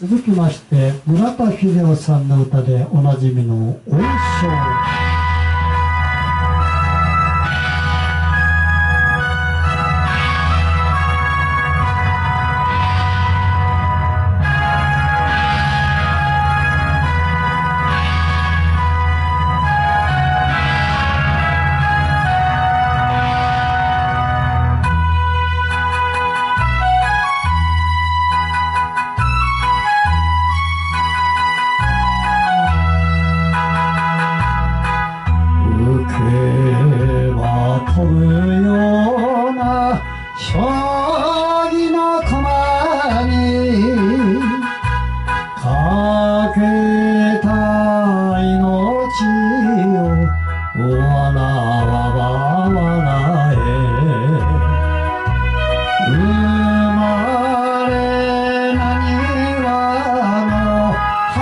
続きまして村田秀夫さんの歌でおなじみの「王将」ような将棋の駒にかけた命をわらわばわらえ生まれなにわの八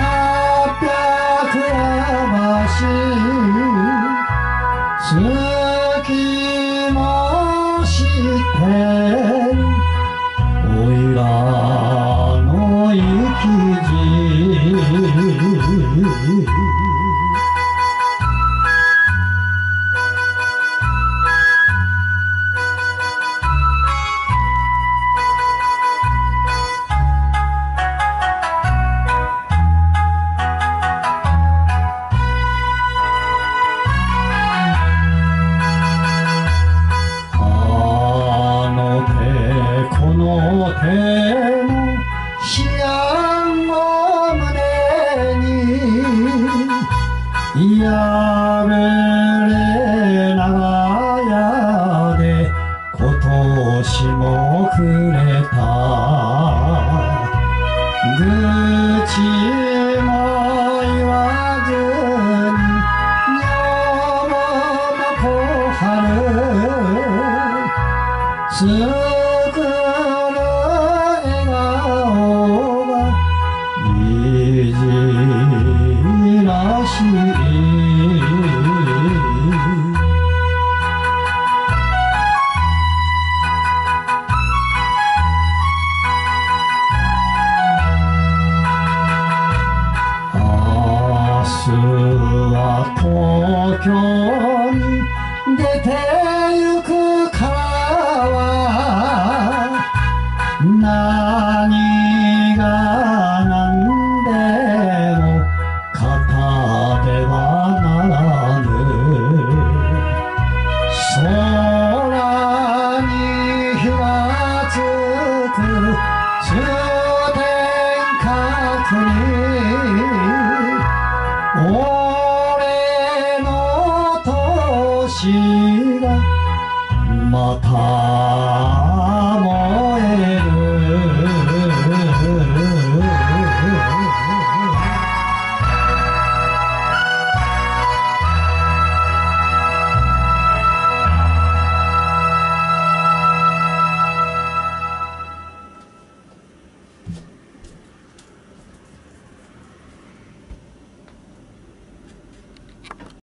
百山橋。きもやめれ長屋で今年もくれた愚痴も言わずに女房の小春は東京に出てゆくから何が何でも語ではならぬ空に火がつく通天閣に俺の年がまた